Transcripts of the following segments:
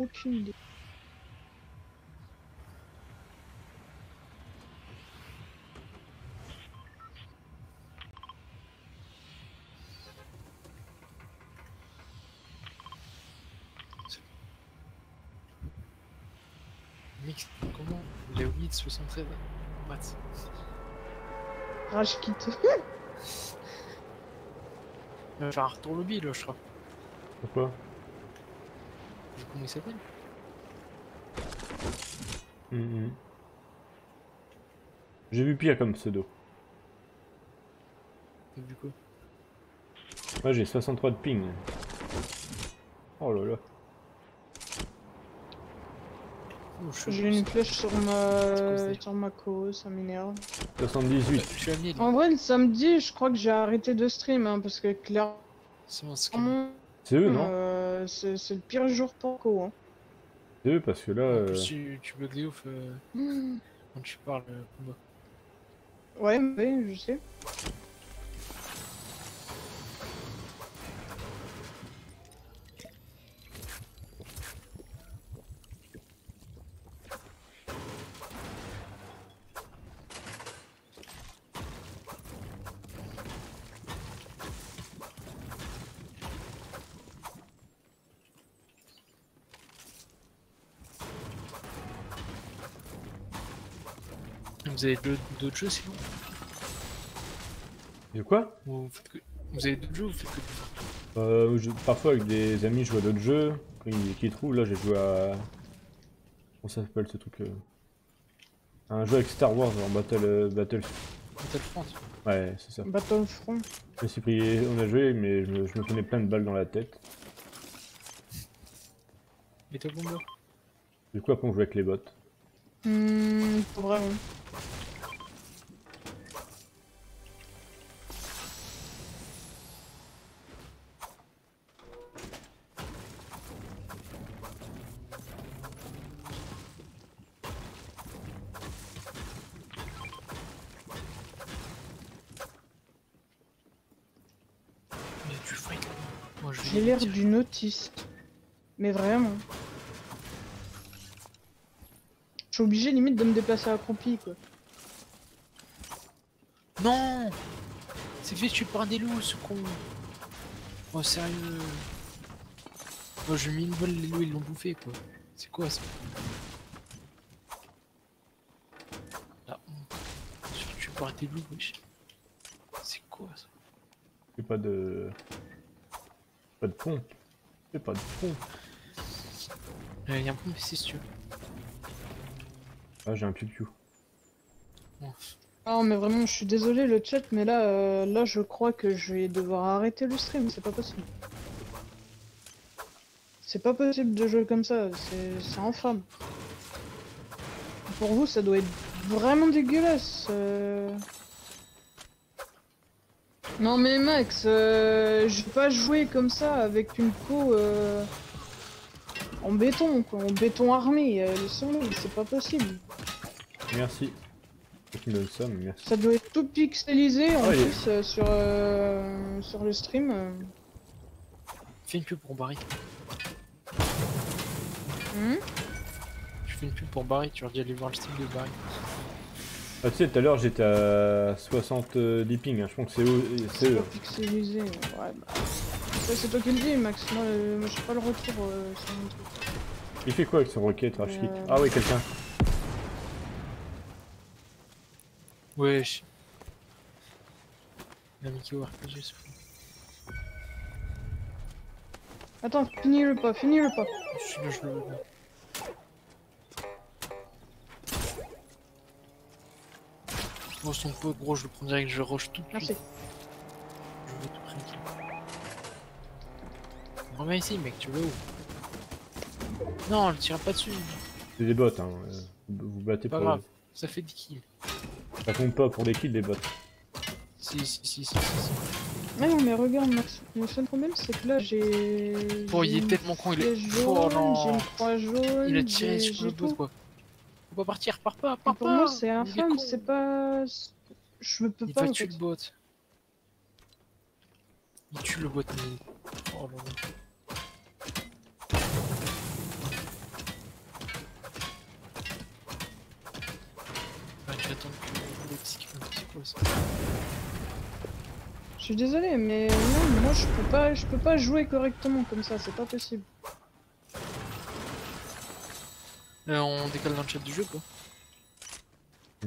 aucune idée. Mix, comment Léonide 73 Maths. Rage quitte. Il va faire un retour lobby là, je crois. Pourquoi? Comment il s'appelle Mhm. J'ai vu pire comme pseudo. Vu quoi Moi j'ai 63 de ping. Oh là là. Oh, J'ai une flèche sur ma sur ma co, ça m'énerve. 78. Je suis à 1000. En vrai, le samedi, je crois que j'ai arrêté de stream hein, parce que clairement, C'est eux, non euh, c'est c'est le pire jour pour co. Hein. C'est eux parce que là. En euh, plus, tu, tu bugs les ouf euh, quand tu parles euh, combat. Ouais, ouais, je sais. Vous avez d'autres jeux sinon De quoi Ou vous faites que... Vous avez d'autres jeux ou vous faites que... euh, je- Parfois avec des amis je joue à d'autres jeux. Quand ils, qu'ils trouvent, là j'ai joué à. Comment ça s'appelle ce truc euh, Un jeu avec Star Wars en Battle. euh, Battle... Battlefront Ouais, c'est ça. Battlefront. Je me suis pris. On a joué, mais je me, je me prenais plein de balles dans la tête. Et toi combat Du coup, après on jouait avec les bots? Hmm, pas vraiment. J'ai l'air d'une autiste. Mais vraiment. Je suis obligé limite de me déplacer accroupi quoi. Non C'est fait tuer par des loups ce con Oh sérieux Moi je mis une balle, les loups ils l'ont bouffé quoi. C'est quoi ça? La honte. Je suis par des loups wesh. C'est quoi ça? J'ai pas de. Pas de pont. J'ai pas de pont. Euh, Y'a un bon PC si tu veux. Ah, j'ai un piu Bon. Ah mais vraiment, je suis désolé le chat, mais là, euh, là, je crois que je vais devoir arrêter le stream. C'est pas possible. C'est pas possible de jouer comme ça. C'est infâme. Pour vous, ça doit être vraiment dégueulasse. euh. Non mais Max, euh, je vais pas jouer comme ça avec une euh, en béton, quoi, en béton armé. Euh, Laissons-le, c'est pas possible. Merci. Me ça, mais merci. Ça doit être tout pixelisé en Ah, plus euh, sur, euh, sur le stream. euh. Fais une pub pour Barry. Hmm Je fais une pub pour Barry, tu leur dis aller voir le stream de Barry. Ah, tu sais, tout à l'heure j'étais à 70 ping. Hein. Je pense que c'est eux. C'est pas pixelisé. Ouais, bah. C'est toi qui le dis, Max. Moi, euh, moi j'ai pas le retour euh, sur mon truc. Il fait quoi avec son roquette, Rashkit Euh. Ah, ouais, quelqu'un. Wesh. La Mickey au RPG, c'est fou. Attends, finis le pas, finis le pas. Je suis là, je le bien. Gros, son pote, gros, je le prends direct, je rush tout Merci. Je veux tout tranquille. Reviens ici, mec, tu veux où Non, je tire pas dessus. C'est des bots, hein. Vous vous battez Pas grave, ça fait 10 kills. Ça compte pas pour des kills, des bots. Si, si, si, si, si. si. Ah non, mais regarde, Max. Le seul problème, c'est que là, j'ai. Oh, il est tellement con, il est. Oh j'ai une croix jaune. Il a tiré sur le tout. quoi. Faut pas partir, pars pas, pars pour pas moi, c'est Il est infâme, c'est pas. Je peux Il pas. va en tuer le bot. Il tue le bot, mais... Oh là là. Suis désolé, mais non, moi je peux pas, je peux pas jouer correctement comme ça, c'est pas possible. Euh, on décale dans le chat du jeu quoi.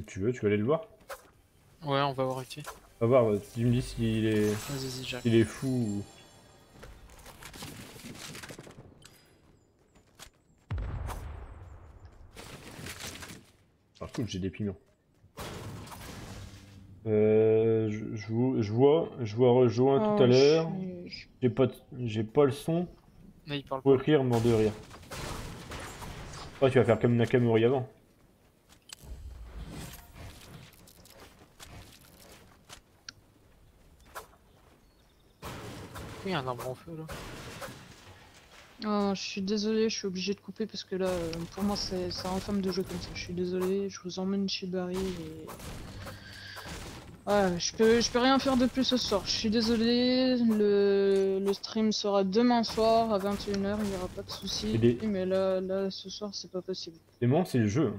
Tu veux, tu veux aller le voir? Ouais, on va voir vite fait. On va voir, tu me dis s'il est, s'il est fou ou... Ah cool, j'ai des pignons. Euh, je, je vois, je vois, je vois rejoint Oh, tout à je l'heure. J'ai pas, j'ai pas le son. Il parle Pour pas. rire, mort de rire. Oh, tu vas faire comme Nakamori avant. Il y a un arbre en feu là. Oh, je suis désolé, je suis obligé de couper parce que là, euh, pour moi, c'est c'est infâme de jouer comme ça. Je suis désolé, je vous emmène chez Barry et. Ouais, je peux, je peux rien faire de plus ce soir. Je suis désolé, le, le stream sera demain soir à 21h, il n'y aura pas de souci. Des- Mais là, là, ce soir, c'est pas possible. C'est bon, c'est le jeu.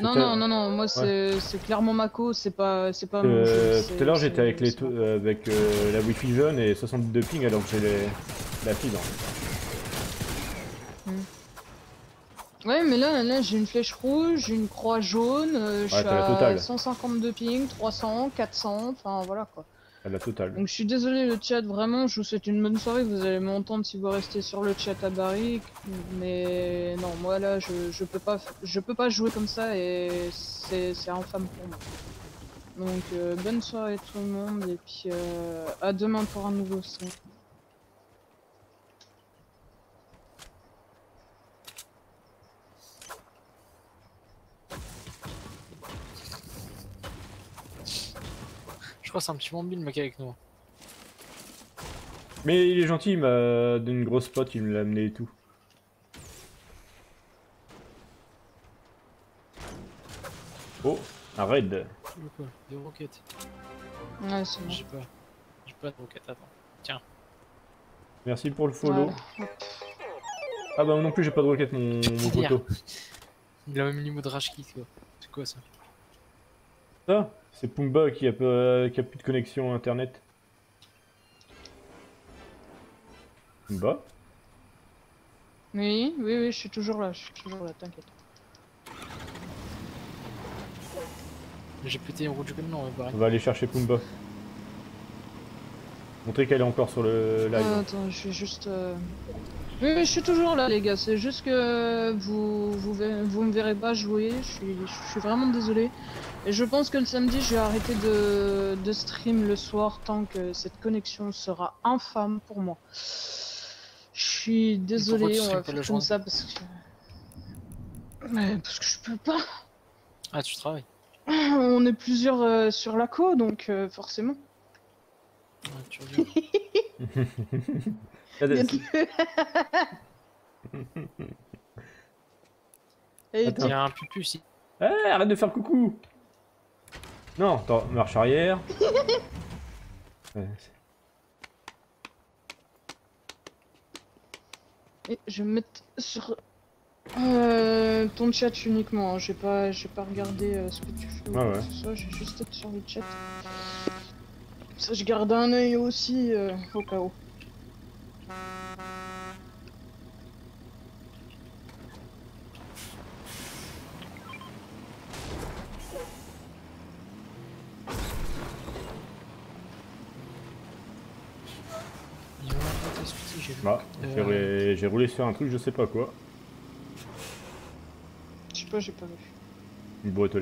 Non, non, non, non, moi, c'est c'est clairement Mako, c'est pas, c'est pas Euh, tout à l'heure j'étais avec, les euh, avec euh, la Wi-Fi jaune et 62 ping alors que j'ai les- la fibre. Ouais, mais là, là j'ai une flèche rouge, j'ai une croix jaune, euh, je Ouais, suis à totale. 152 ping, 300, 400, enfin voilà quoi. À la totale. Donc je suis désolé le chat, vraiment, je vous souhaite une bonne soirée, vous allez m'entendre si vous restez sur le chat à Barry, mais non, moi là, je, je peux pas je peux pas jouer comme ça et c'est c'est infâme pour moi. Donc euh, bonne soirée tout le monde et puis euh, à demain pour un nouveau stream. Crois que c'est un petit mobile le mec avec nous. Mais il est gentil, il m'a donné une grosse pote, il me l'a amené et tout. Oh, un raid. Tu veux quoi Des roquettes. Ouais, c'est bon. J'ai pas. J'ai pas de roquettes avant. Merci pour le follow. Voilà. Ah bah non plus j'ai pas de roquette mon, mon poteau. Il a même niveau de rage kit quoi. C'est quoi ça? Ça, c'est Pumba qui a, pas- qui a plus de connexion internet. Pumba Oui, oui, oui, je suis toujours là, je suis toujours là, t'inquiète. J'ai pété une roue du camion, on va. On va aller chercher Pumba. Montrer qu'elle est encore sur le live. Ah, attends, je suis juste. euh, Oui, je suis toujours là, les gars. C'est juste que vous, vous, vous me verrez pas jouer. Je suis, je suis vraiment désolé. Et je pense que le samedi, je vais arrêter de, de stream le soir tant que cette connexion sera infâme pour moi. Je suis désolé, on va faire comme ça parce que. Ouais, parce que je peux pas. Ah, tu travailles On est plusieurs euh, sur la co, donc euh, forcément. Ouais, tu Ah, Et Attends. Il y a un pupu ici. Eh, arrête de faire coucou Non, attends, marche arrière. Ouais, Et je vais me mettre sur euh, ton chat uniquement. hein. J'ai pas, j'ai pas regardé euh, ce que tu fais ou Ouais. J'ai juste être sur le chat. Ça, je garde un œil aussi euh, au cas où. J'ai roulé- sur un truc, je sais pas quoi. Je sais pas, j'ai pas vu. Une boîte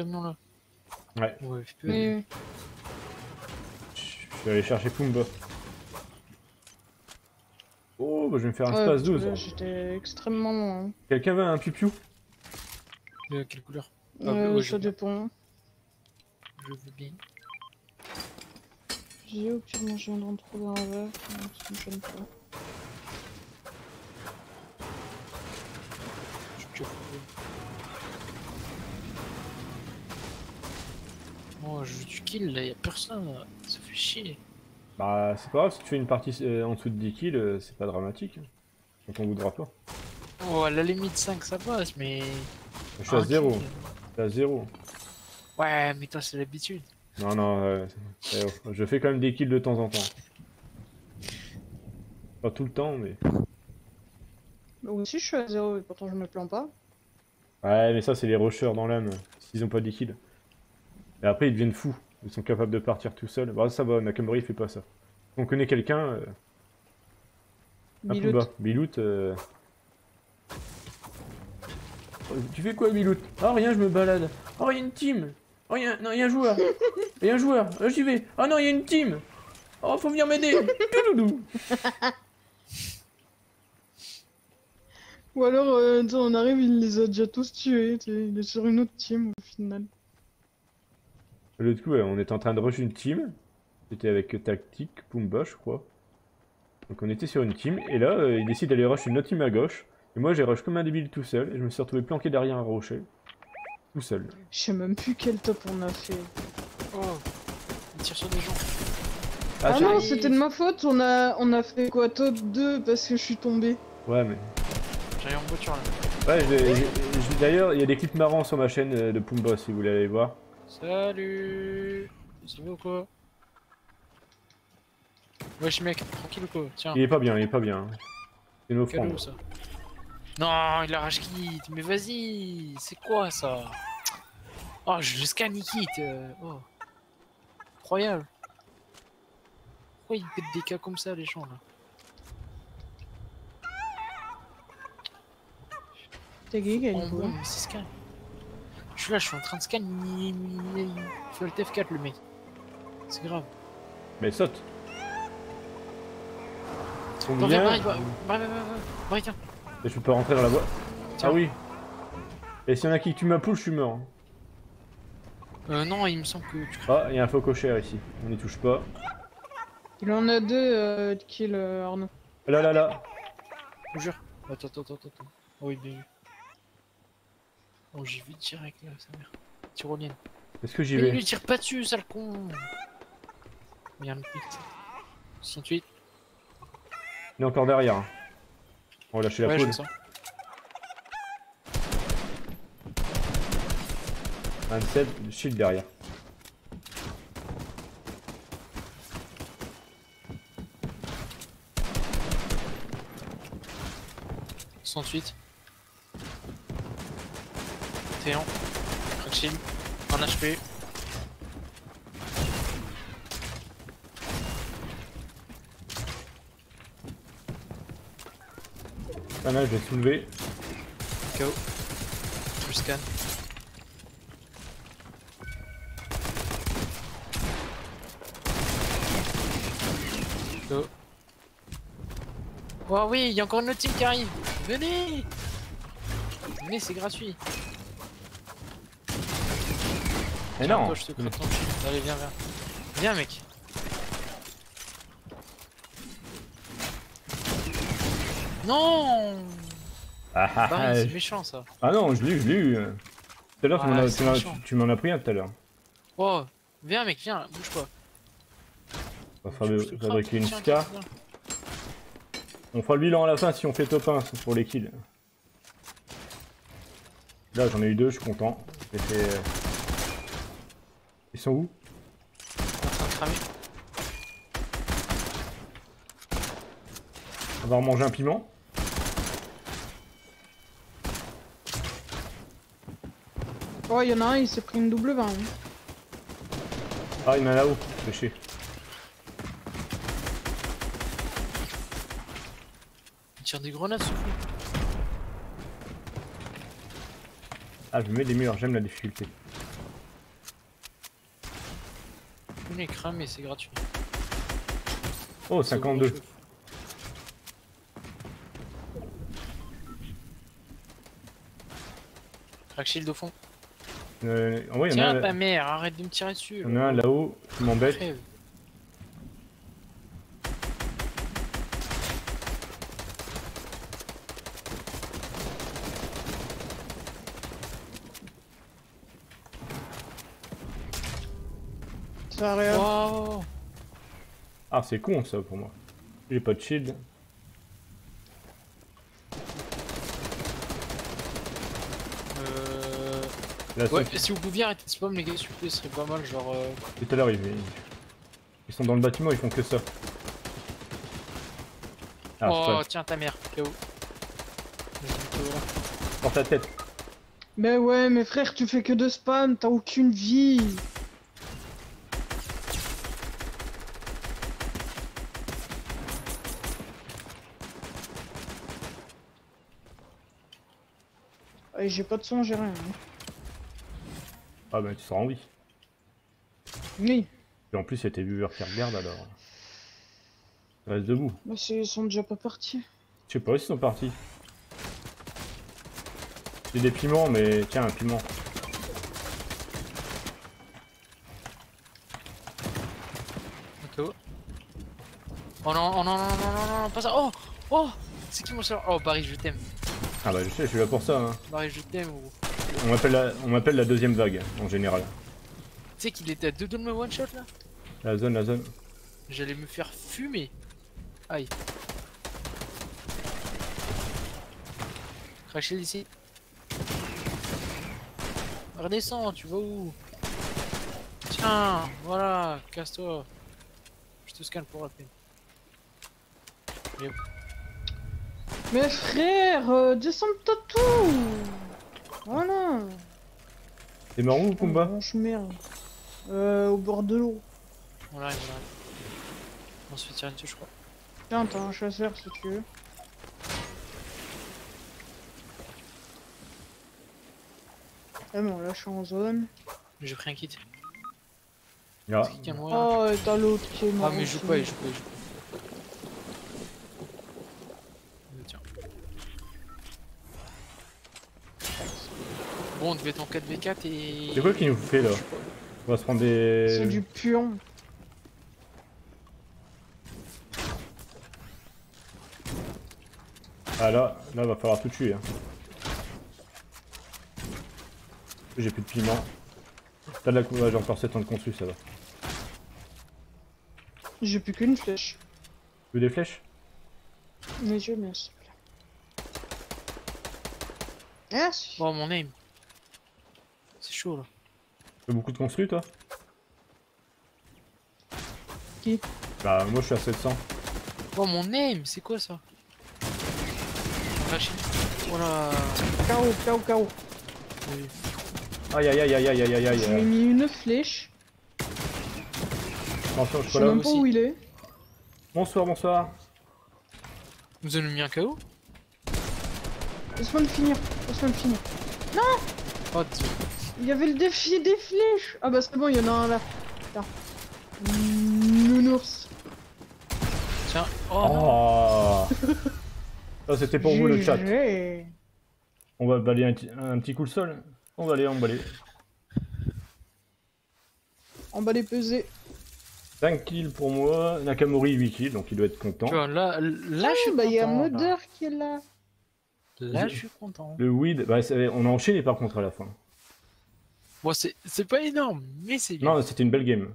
camion là. Ouais. Ouais, FP. Oui, oui. Je vais aller chercher Pumba. Oh, bah je vais me faire un Ouais, space parce que 12. là, J'étais extrêmement loin. hein. Quelqu'un veut un pipiou Euh, quelle couleur? Ah, Euh, ouais, je ça veux bien. dépend. Je veux bien. que tu manges un trop dans un verre, donc ça me gêne pas. Oh, je tu kill là, y'a personne, là. ça fait chier. Bah, c'est pas grave, si tu fais une partie euh, en dessous de 10 kills, euh, c'est pas dramatique. Donc on voudra pas. Oh, à la limite 5 ça passe, mais. Je suis à un 0. kill. Je à 0. Ouais, mais toi c'est l'habitude. Non, non, euh, je fais quand même des kills de temps en temps. Pas tout le temps, mais. Moi aussi je suis à 0 et pourtant je me plains pas. Ouais, mais ça, c'est les rushers dans l'âme, s'ils ont pas des kills. Et après, ils deviennent fous. Ils sont capables de partir tout seuls. Bah, ça va, Nakamori, il fait pas ça. On connaît quelqu'un, euh, un peu Bilout. bas. Bilout, euh... Oh, Tu fais quoi, Bilout Ah, rien, je me balade. Oh, il y a une team Oh, il y a... Non, il y a un joueur Il y a un joueur Ah, J'y vais Ah non, il y a une team Oh, faut venir m'aider Ou alors euh, on arrive, il les a déjà tous tués, il est sur une autre team au final. L'autre coup, on était en train de rush une team. C'était avec Tactique, Pumba, je crois. Donc on était sur une team, et là, euh, il décide d'aller rush une autre team à gauche. Et moi, j'ai rush comme un débile tout seul, et je me suis retrouvé planqué derrière un rocher. Tout seul. Je sais même plus quel top on a fait. Oh, il tire sur des gens. Ah, j'ai- non, c'était de ma faute, on a, on a fait quoi top 2 parce que je suis tombé. Ouais, mais... J'arrive en voiture là. Ouais, d'ailleurs, il y a des clips marrants sur ma chaîne euh, de Pumba, si vous voulez aller voir. Salut va ou quoi? Wesh mec, tranquille ou quoi? Tiens, Il est pas bien, il est pas bien. C'est une offrande. ça. Non, il arrache kit, mais vas-y, c'est quoi ça? Oh, je le scanne il quitte. euh, Oh. Incroyable. Pourquoi ils pètent des cas comme ça les gens là? T'es gay, Oh Galileo. bon, mais c'est scan. Je suis là, je suis en train de scan. Fait le TF4 le mec. C'est grave. Mais saute Combien Marie. Marie, tiens. Et Je peux rentrer dans la boîte Tiens. Ah oui Et s'il y en a qui tue ma poule, je suis mort. Euh, non, il me semble que tu Ah, il y a un faux cocher ici. On n'y touche pas. Il en a deux euh, de kill, euh, Arnaud. Là, là, là. Je vous jure. Attends, attends, attends, attends. Oh oui, bien vu. Bon, j'y vais direct là, sa mère. Tyrolienne. Est-ce que j'y vais Mais lui tire pas dessus, sale con Merde, pute. 68. Il est encore derrière. On va lâcher la ouais, poule. Je 27, le shield derrière. Sans suite. 41. Crunchy. 1 HP. Pas mal, je l'ai soulevé. KO. Full scan. Oh oui, il y a encore une autre team qui arrive. Venez Venez, c'est gratuit. Mais non toi, je te. Allez, viens, viens. Viens, mec. Non Ah, ah, Bah, ah, c'est méchant ça. ah non, je l'ai eu, je l'ai eu. euh. Tout à l'heure, tu Ouais, m'en as- c'est tu m'en as- pris un tout à l'heure. Oh, viens mec, viens, bouge pas. On va fabriquer une scar. On fera le bilan à la fin si on fait top 1 c'est pour les kills. Là, j'en ai eu deux, je suis content. J'ai fait. Ils sont où En train de cramer. On va remanger un piment. Oh, il y en a un, il s'est pris une double 20. hein. Ah, il y en a là-haut, chier. Il tire des grenades, ce fou. Ah, je mets des murs, j'aime la difficulté. Cramer, c'est gratuit. Oh, Ça vous 52. réchauffe. Crack shield au fond. Euh, a Tiens, ta mère, arrête de me tirer dessus. il y en a un là-haut qui m'embête. Crève. Ça arrive. Wow. Ah, c'est con ça pour moi. J'ai pas de shield. Euh... Là, Ouais, si vous pouviez arrêter de spam, les gars, s'il vous plaît, ce serait pas mal, genre... euh, tout à l'heure, ils... ils sont dans le bâtiment, ils font que ça. Ah, oh, tiens, ta mère, KO. Porte la tête. Mais ouais, mais frère, tu fais que de spam, t'as aucune vie. J'ai pas de son, j'ai rien. hein. Ah, bah tu seras en vie. Oui, Et en plus, il y a tes viewers qui regardent alors. Reste debout. bah c'est- ils sont déjà pas partis. Je sais pas s'ils sont partis. J'ai des piments, mais tiens, un piment. KO. Oh non, oh non, non, non, non, non, pas ça. Oh, oh, c'est qui mon sort? Oh, Barry, je t'aime. Ah bah je sais, je suis là pour ça. Hein. Barry, je t'aime. gros. On m'appelle la... on m'appelle la deuxième vague, en général. Tu sais qu'il était à deux doigts de me one shot là? La zone, la zone. J'allais me faire fumer. Aïe. Crachez d'ici. Redescends, tu vas où? Tiens, voilà, casse-toi. Je te scanne pour la peine. Mais frère, euh, descends-toi tout Voilà T'es marrant ou Pumba Blanche merde. Euh, au bord de l'eau. On arrive, on arrive. On se fait tirer dessus, je crois. Tiens, t'as un chasseur si tu veux. Ah bon, là je suis en zone. J'ai pris un kit. Ah, C'est qui qui a mort là Oh, et t'as l'autre qui est mort. Ah, mais je joue pas, il joue pas, il joue pas. Euh, Tiens. Bon, on devait être en 4v4 et. C'est quoi qui nous fait là On va se prendre C'est des... du puant. Ah là, là va falloir tout tuer. Hein. J'ai plus de piment. T'as de la... ouais, j'ai encore 7 ans de construit, ça va. J'ai plus qu'une flèche. Tu veux des flèches? Mais je. Merci. Oh, mon aim. C'est chaud là. Tu veux beaucoup de construit toi Qui? Bah moi je suis à 700. Oh, mon aim, c'est quoi ça? Rachid. Voilà. KO, KO, KO. Oui. Aïe aïe aïe aïe aïe aïe aïe Je aïe. mis une flèche. Attention, je Je suis sais pas là. même pas où il est. Bonsoir, bonsoir. Vous avez mis un KO Laisse-moi le finir. Laisse-moi le finir. Oh, désolé. Il y avait le défi des flèches. Ah bah c'est bon, il y en a un là. Putain. Nounours. Tiens. Oh. Oh Ça c'était pour vous le chat. On va balayer un, petit- un petit coup le sol. On va aller, on va aller. Emballé pesé. 5 kills pour moi, Nakamori 8 kills, donc il doit être content. Tu vois, là, là, je suis bah il y a content, là. Modder qui est là. Là, je suis content. Le weed, bah, on a enchaîné par contre à la fin. Bon, c'est c'est pas énorme, mais c'est bien. Non, c'était une belle game.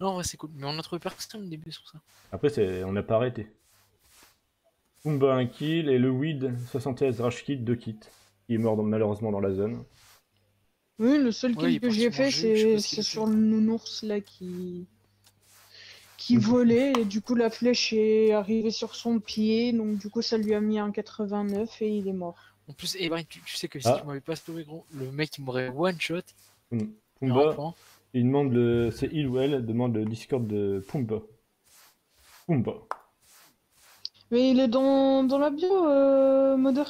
Non, ouais, c'est cool. Mais on a trouvé personne au début sur ça. Après, c'est- on n'a pas arrêté. Pumba 1 kill et le weed 76 rush kit 2 kills. Il est mort dans- malheureusement dans la zone. Oui, le seul Ouais, kill que j'ai fait, c'est sur le nounours là qui qui volait et du coup la flèche est arrivée sur son pied donc du coup ça lui a mis un 89 et il est mort. En plus, eh ben, tu, tu sais que si Ah. tu m'avais pas sauvé, gros, le mec il m'aurait one shot. Pumba, il demande le. C'est il ou elle demande le Discord de Pumba. Pumba. Mais il est dans, dans la bio, euh, Modder.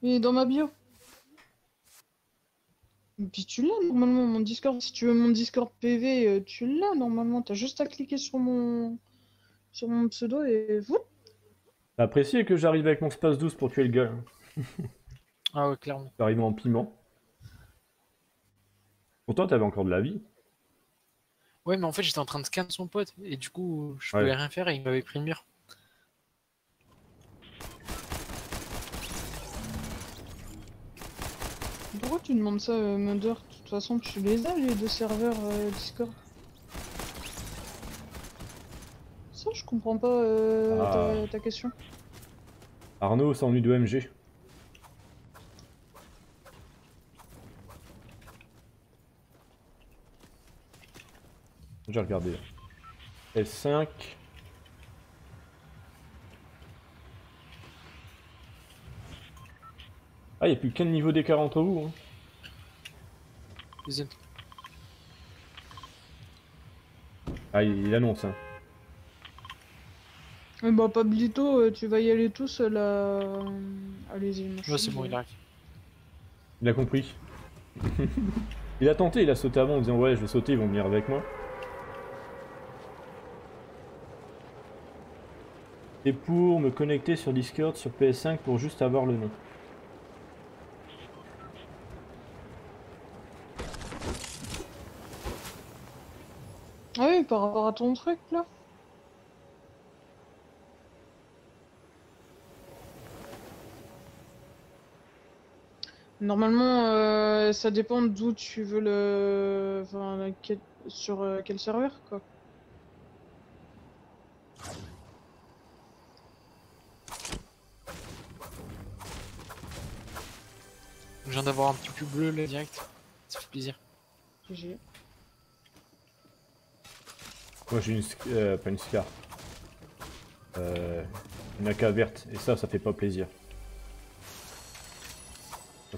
Il est dans ma bio. Et puis tu l'as normalement, mon Discord. Si tu veux mon Discord PV, euh, tu l'as normalement. T'as juste à cliquer sur mon sur mon pseudo et vous. T'as apprécié que j'arrive avec mon space 12 pour tuer le gars. hein. Ah ouais, clairement. J'arrive en piment. Pourtant, t'avais encore de la vie. Ouais, mais en fait, j'étais en train de scan son pote et du coup, je Ouais. pouvais rien faire et il m'avait pris le mur. Pourquoi tu demandes ça, euh, De toute toute façon, tu les as les deux serveurs euh, Discord. Ça, je comprends pas euh, Ah. ta, ta question. Arnaud s'ennuie de MG. J'ai regardé. S5. Ah, il n'y a plus qu'un niveau d'écart entre vous. Hein. Deuxième. Ah, il, il annonce. Hein. Mais bah, Pablito, euh, tu vas y aller tout seul à. Allez-y, Ouais, suis c'est bon, il arrive. Il a compris. il a tenté, il a sauté avant en disant ouais je vais sauter, ils vont venir avec moi. Et pour me connecter sur Discord sur PS5 pour juste avoir le nom. Ah oui, par rapport à ton truc là. Normalement, euh, ça dépend d'où tu veux le. Enfin, quel- sur euh, quel serveur quoi. Je viens d'avoir un petit plus bleu là direct. Ça fait plaisir. GG. Moi j'ai une sc- euh, pas une scar. Euh, une AK verte et ça ça fait pas plaisir.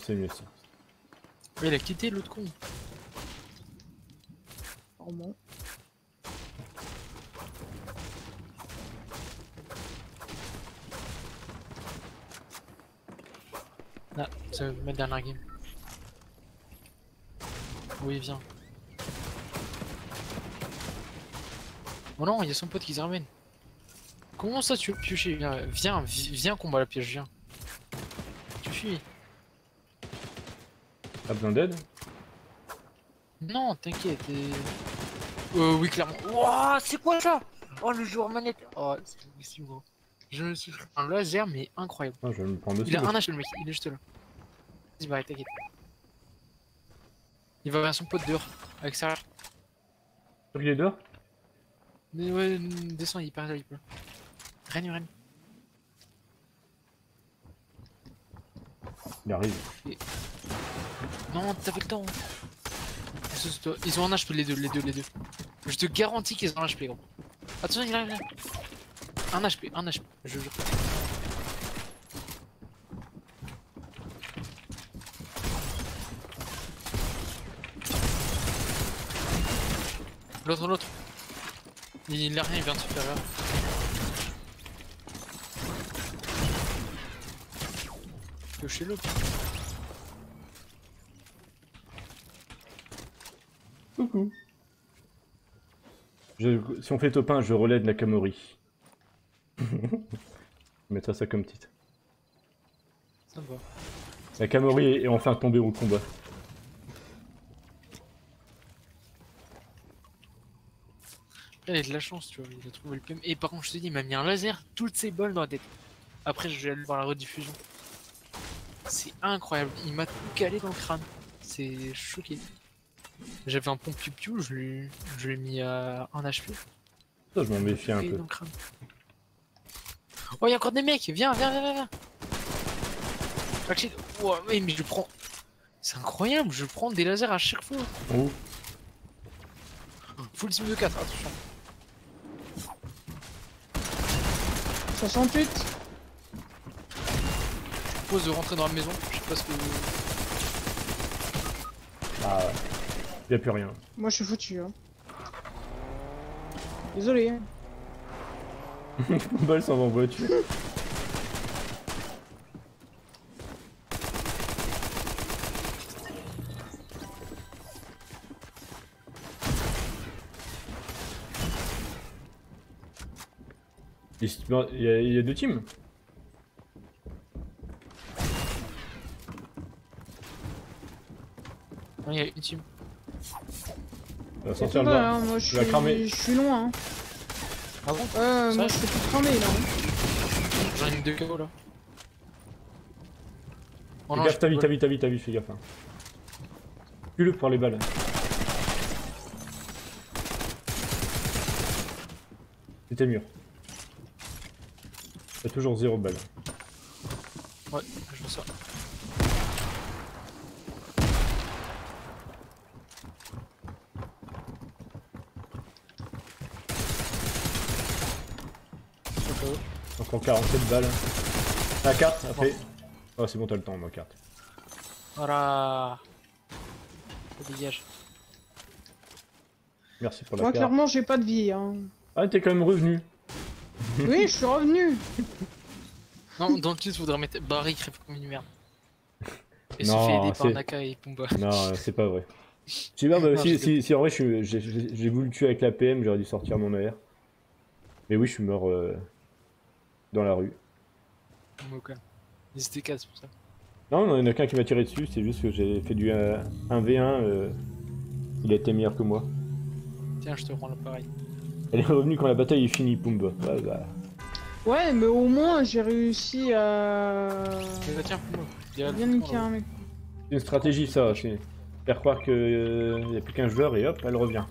Ça c'est mieux ça. Ouais, il a quitté l'autre con. Pardon. Ah, c'est ma dernière game. Oui, viens. Oh non, il y a son pote qui se ramène. Comment ça tu veux piocher? Viens, viens, vi- viens combat la piège, viens. Tu fuis. T'as besoin d'aide Non, t'inquiète. et- Euh, oui, clairement. Wouah, c'est quoi ça? Oh, le joueur manette. Oh, c'est gros. Je me suis fait un laser, mais incroyable. Ah, Je vais me prendre dessus. Il a un H le mec, il est juste là. Vas-y, bah, t'inquiète. Il va vers son pote dehors, avec sa. Il est dehors? Mais ouais, descends, il est hyper il peut. Règne, règne. Il arrive. Non, t'avais le temps. Ils ont un HP les deux, les deux, les deux. Je te garantis qu'ils ont un HP, gros. Attention, il arrive là. Un HP, un HP. Je jure. L'autre, l'autre. Il a rien, il vient de se faire là. Chez l'autre. Je- si on fait top 1, je relais de la Camori. je mettrai ça comme titre. Sympa. La Camori est enfin tombée au combat. Il a de la chance, tu vois, il a trouvé le PM. Et par contre, je te dis, il m'a mis un laser, toutes ses balles dans la tête. Après, je vais aller voir la rediffusion. C'est incroyable, il m'a tout calé dans le crâne. C'est choqué. J'avais un pompe piou je lui, je lui ai mis un HP. Ça, je m'en méfie un peu. Oh, il y a encore des mecs, viens, viens, viens, viens. oh, ouais, mais je prends. C'est incroyable, je prends des lasers à chaque fois. Oh, Full team de 4, attention. 68 Je propose de rentrer dans la maison, je sais pas ce que. ah, y a plus rien. Moi je suis foutu. Hein. Désolé. hein. Balle s'en va en voiture. Il il y, a, il y a deux teams Non, il y a une team. On va faire va, le hein, moi je suis, je suis loin. Hein. Ah bon moi Ça, je fais tout cramer là. J'en ai une de KO là. Oh Fais gaffe, je ta peux vie, pas. ta vie, ta vie, ta vie, fais gaffe. hein. Pour les balles. C'était mur. T'as toujours zéro balle. Ouais, je vois ça. Encore 47 balles. La carte, après. Oh, c'est bon, t'as le temps, ma carte. Voilà. Ça dégage. Merci pour la Moi, carte. clairement, j'ai pas de vie. Hein. Ah, t'es quand même revenu. Oui, je suis revenu. Non, dans le titre, faudrait mettre Barry crève comme une merde. Et se Non, fait aider par c'est- Naka et Pumba. Non, c'est pas vrai. Je bah, Non, si, je si, si en vrai je suis- j'ai j'ai- j'ai voulu le tuer avec la PM, j'aurais dû sortir mon AR. Mais oui, je suis mort euh, dans la rue. Même. Ils étaient 4 pour ça. Non, non, il y en a qu'un qui m'a tiré dessus, c'est juste que j'ai fait du euh, 1v1, euh, il a été meilleur que moi. Tiens, je te rends l'appareil. Elle est revenue quand la bataille est finie, Pumba. Ouais, bah. Ouais, mais au moins, j'ai réussi à. Mais bah, tiens, Pumba. Il y a Bien niquer un mec. C'est une stratégie ça, c'est faire croire qu'il n'y a plus qu'un joueur et hop, elle revient.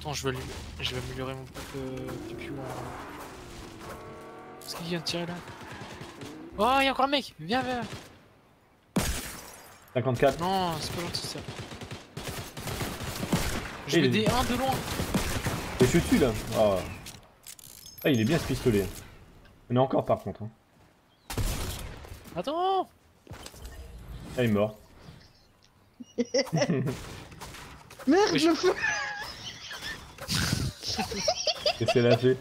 Attends, je vais, aller- je vais améliorer mon pack euh, PQ en. Qu'est-ce qu'il vient de tirer là Oh, il y a encore un mec Viens, viens 54. Non, c'est pas gentil ça. Mets les- des 1 de loin Et je suis dessus là. Ah. Ah, il est bien ce pistolet. Il y en a encore par contre. hein. Attends Ah, il est mort. Merde, Oui, je- le feu Qu'est-ce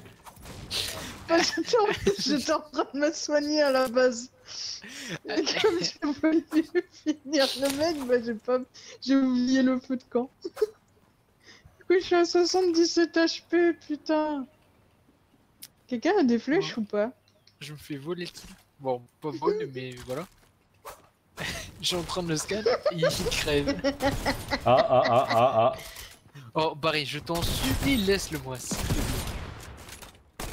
fait J'étais en- train de me soigner à la base. Et comme j'ai voulu finir le mec, bah j'ai pas... J'ai oublié le feu de camp. Du coup, je suis à 77 HP, putain. Quelqu'un a des flèches ou pas? Je me fais voler. Bon, pas voler, mais voilà. Je suis en train de le scan, il crève. Ah, ah, ah, ah, ah. Oh, Barry, je t'en supplie, laisse-le moi, s'il te plaît.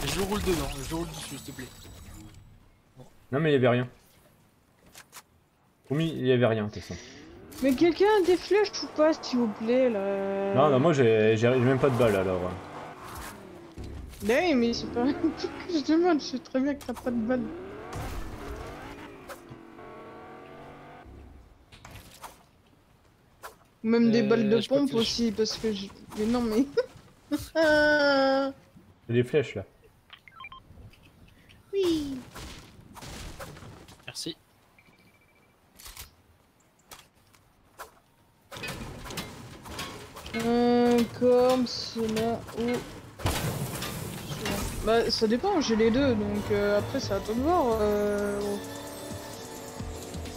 Je roule dedans, je roule dessus, s'il te plaît. Non, mais il y avait rien. Promis, il y avait rien, de toute façon. Mais quelqu'un a des flèches ou pas, s'il vous plaît, là Non, non, moi j'ai j'ai même pas de balle alors. Oui, mais c'est pas tout que je demande, je sais très bien que t'as pas de balle. Ou Même des Euh, balles de pompe aussi, parce que je... Mais non, mais... Il y a des flèches là. Oui Merci. Euh, comme cela ou... Bah, ça dépend, j'ai les deux, donc euh, après, c'est à toi de voir. Euh...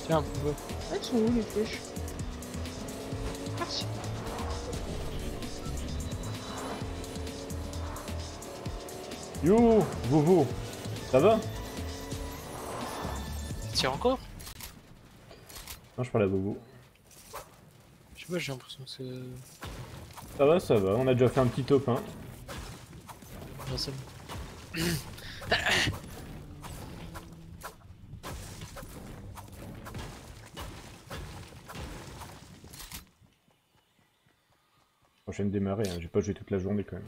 Tiens, Pumba. Ah, Elles sont où, les flèches? Merci. Yo, Vovo, ça va Tu tires encore Non, je parle à Vovo. Je sais pas, j'ai l'impression que c'est. Ça va, ça va, on a déjà fait un petit top 1. Non, c'est bon. Prochaine démarrer, hein. j'ai pas joué toute la journée quand même.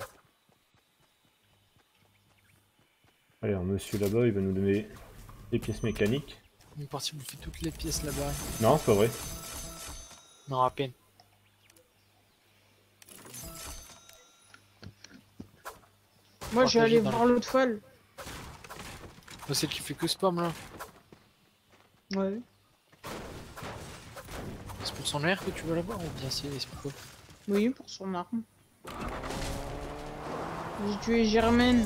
Allez, alors monsieur là-bas, il va nous donner des pièces mécaniques. On est parti bouffer toutes les pièces là-bas. Non, c'est pas vrai. Non, à peine. Moi, j'ai Partagez allé dans voir l'autre folle. Oh, celle qui fait que spam là. Ouais. C'est pour son air que tu vas là-bas ou bien c'est c'est pourquoi Oui, pour son arme. J'ai tué Germaine.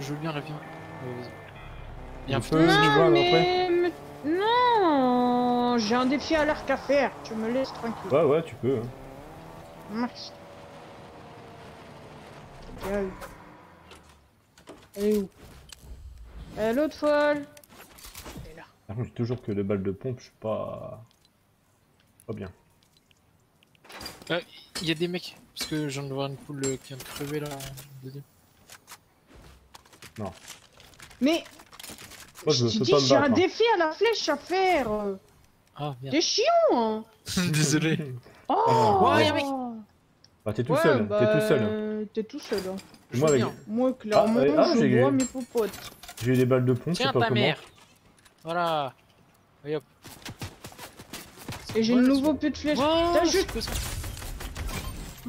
Julien revient. Ouais, vas-y. Il y a un je vois, Non, mais... mais- Non J'ai un défi à l'arc à faire. Tu me laisses tranquille. Ouais, ouais, tu peux. hein. Merci. Elle est où? Elle est l'autre folle Elle est là. Par contre, j'ai toujours que le balle de pompe, je suis pas. Pas bien. Il y a des mecs. Parce que je viens de voir une poule euh, qui vient de crever là. Deuxième. Mais Moi, je Je dis, j'ai un hein. défi à la flèche à faire. Ah merde. T'es chiant, hein. Désolé. Oh Ouais, y'a un mec. Bah, t'es tout Ouais, seul, bah, t'es tout seul. hein. euh, T'es tout seul. hein. Moi, avec-. Moi, clairement, ouais, ah, je j'ai- vois mes popotes. J'ai eu des balles de pompe, Tiens pas ta comment. mère. Voilà. Allez hop. Et j'ai Ouais, le nouveau put de flèche. Oh, T'as juste-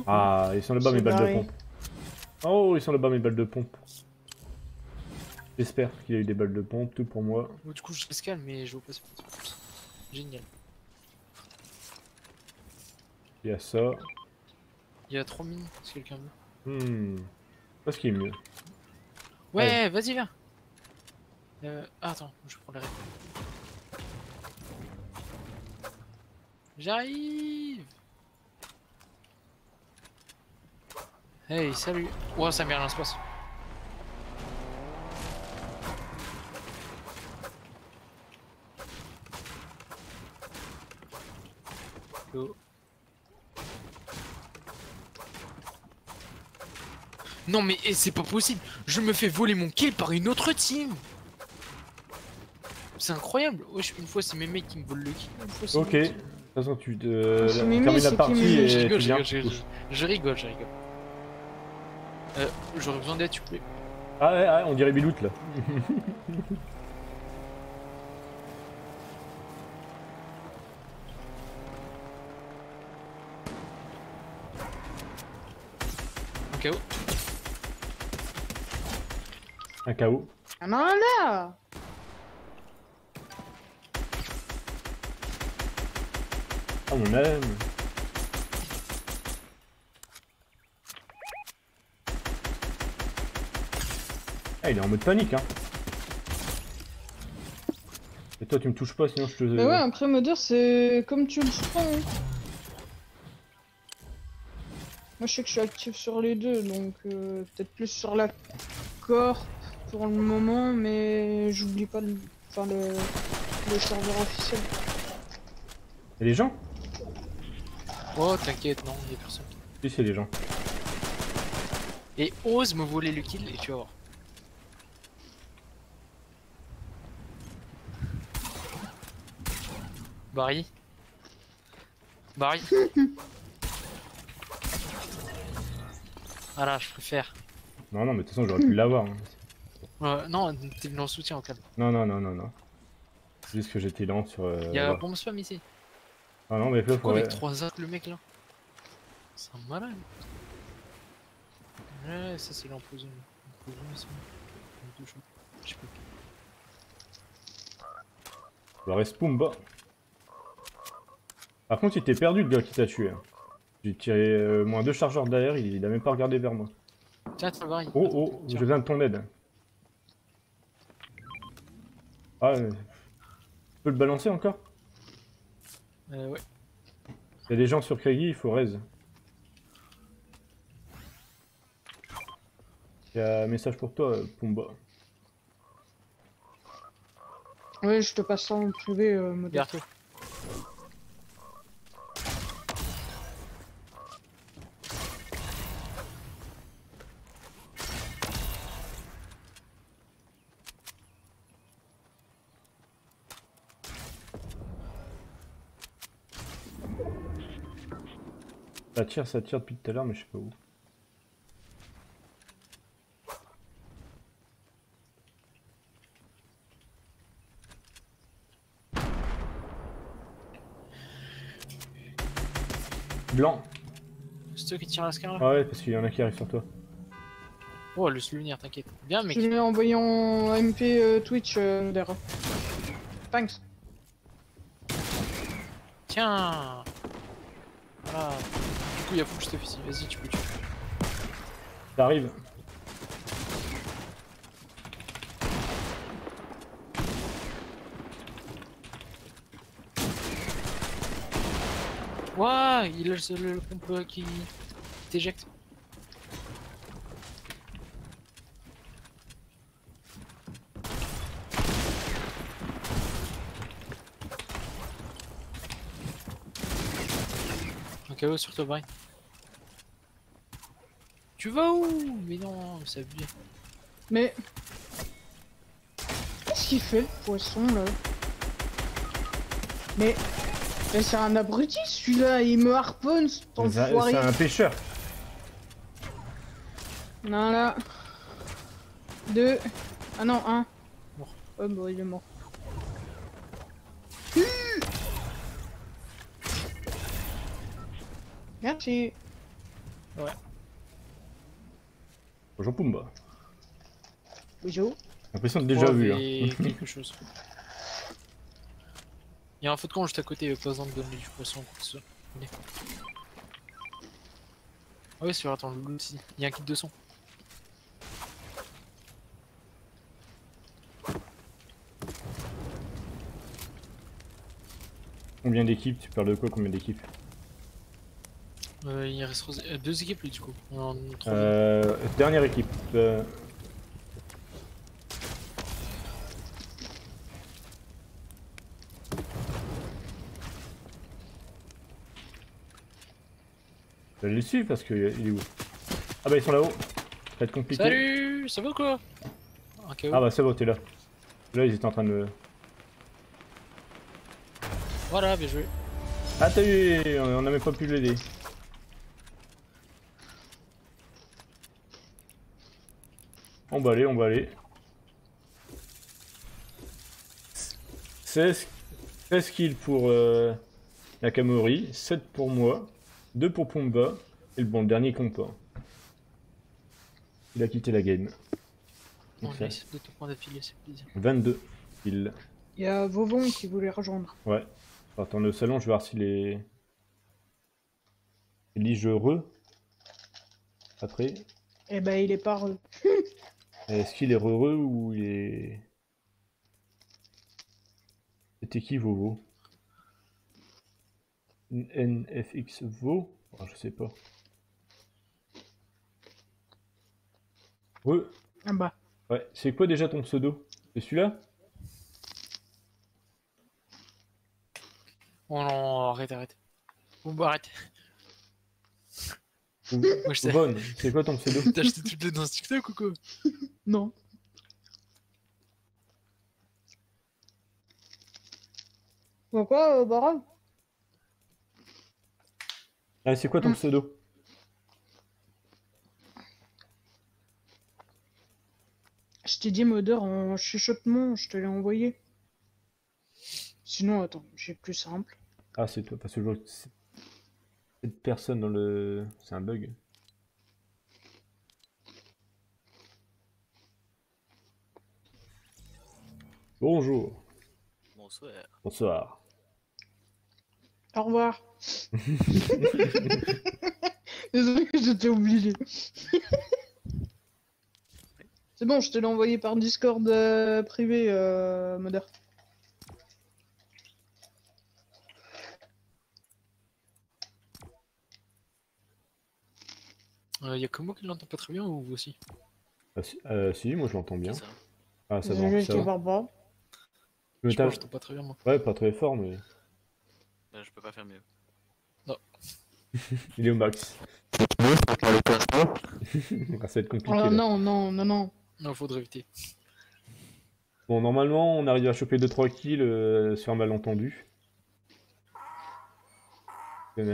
Ah, ils sont là-bas mes balles de pompe. Oh, ils sont là-bas mes balles de pompe. J'espère qu'il a eu des balles de pompe, tout pour moi. Bon, du coup, je l'escale, mais je vois pas ce Génial. Il y a ça. Il y a 3 mines, si quelqu'un veut. Hmm. Pas ce qui est mieux. Ouais, vas-y, viens. Euh, ah, attends, je prends les rêves. J'arrive Hey, salut Ouah, ça met rien se passe. Yo. Non mais eh, c'est pas possible Je me fais voler mon kill par une autre team C'est incroyable Wesh, Une fois c'est mes mecs qui me volent le kill, une fois Ok. De toute façon, tu Mimi, termines la partie et Je rigole, tu je viens. rigole, je rigole, je rigole, je rigole. Euh, j'aurais besoin d'aide, tu peux. Ah ouais, ouais, on dirait Bilout là. Un KO. Y'en a un là Ah, on aime. Ah, il est en mode panique, hein. Et toi, tu me touches pas, sinon je te. Bah ouais, après me dire, c'est comme tu le sens. hein. Moi, je sais que je suis actif sur les deux, donc euh, peut-être plus sur la corp pour le moment, mais j'oublie pas le, enfin, le, le serveur officiel. Et les gens Oh, t'inquiète, non, y'a personne. Si, c'est les gens. Et ose me voler le kill et tu vas voir. Barry Barry Voilà, je préfère. Non, non, mais de toute façon, j'aurais pu l'avoir. hein. Euh, non, t'es venu en soutien au calme. Non, non, non, non, non. C'est juste que j'étais lent sur. euh, Y'a voilà. bombe spam ici. Ah non, mais là, Quoi faudrait- avec 3 arcs le mec là C'est un malade. Ouais, ça c'est l'empoisonnement. Je peux. Il reste Pumba. Par contre, il était perdu le gars qui t'a tué. hein. J'ai tiré euh, moins deux chargeurs derrière, il, il a même pas regardé vers moi. Tiens, tiens, Barry. Oh oh, Tiens. j'ai besoin de ton aide. Ah, euh, tu peux le balancer encore? Euh, ouais. Il y a des gens sur Craigie, il faut raise. Il y a un message pour toi, Pumba. Ouais, je te passe ça en privé, euh. Tire, ça tire depuis tout à l'heure, mais je sais pas où. Blanc. C'est toi qui tire la scar là Ah ouais, parce qu'il y en a qui arrivent sur toi. Oh, le venir, t'inquiète. Viens, mec. Je lui ai envoyé en MP euh, Twitch, euh. Thanks. Tiens Voilà. Coup, faut que je te fais ici. Vas-y, tu peux tuer. Ça arrive. Ouah, il a le, le pompe euh, qui t'éjecte. KO sur toi, Brian. Tu vas où? Mais non, ça abusé. Mais. Qu'est-ce qu'il fait le poisson là? Mais. Mais c'est un abruti celui-là, il me harponne, C'est un- enfoiré. c'est un pêcheur. Non là. Deux. Ah non, un. Mort. Oh bon, il est mort. Merci. Bonjour Pumba. Bisous. J'ai l'impression de déjà Ouais, vu. Hein. quelque chose. Il y a un feu de camp juste à côté, pas besoin de donner du poisson quoi que ce soit. Venez. Ah ouais, c'est vrai, attends, le loot ici. Il y a un kit de son. Combien d'équipes? Tu parles de quoi? Combien d'équipes? Euh, il reste euh, deux équipes lui du coup. En a trois. euh, Dernière équipe. Euh, Je vais les suivre parce qu'il est où? Ah bah ils sont là-haut. Ça va être compliqué. Salut Ça va ou quoi? Ah bah c'est bon, t'es là. Là ils étaient en train de. Voilà, bien joué. Ah t'as eu On n'a même pas pu l'aider. On va aller, on va aller. 16, 16 kills pour euh, Nakamori, 7 pour moi, 2 pour Pumba, et le bon, le dernier compas. Il a quitté la game. On Donc, va ça, essayer de te prendre d'affilée, c'est plaisir. 22 kills. Il y a Vovon qui voulait rejoindre. Ouais. On va retourner au salon, je vais voir si les... Ligereux. Après. Eh ben, il est pas re- Est-ce qu'il est heureux ou il est... C'était qui Vovo NFX Vo Ah, Je sais pas. Ouais, Ah bah. ouais. C'est quoi déjà ton pseudo? C'est celui-là? Oh non, arrête, arrête. Bon bah arrête. Moi je sais. Von, c'est quoi ton pseudo T'as acheté toutes les dans ce TikTok ou quoi Non. Pourquoi, euh, Bara Ah, c'est quoi ton Mm. pseudo? Je t'ai dit modeur en chuchotement, je te l'ai envoyé. Sinon, attends, j'ai plus simple. Ah, c'est toi, parce que personne dans le... C'est un bug. Bonjour, Bonsoir. bonsoir. Au revoir. Désolé, j'étais obligé. C'est bon, je te l'ai envoyé par Discord euh, privé, euh, modeur. euh, Y'a que moi qui l'entends pas très bien ou vous aussi Ah, si, euh, si, moi je l'entends bien. Ça. Ah, ça va, je pas. Mais Je sais pas, très bien moi. Ouais, pas très fort, mais Là, je peux pas faire mieux. il est au max. Ah, ça va être compliqué. Oh non, non, non, non. Non, faudrait éviter. Bon, normalement, on arrive à choper 2-3 kills euh, sur un malentendu. Il y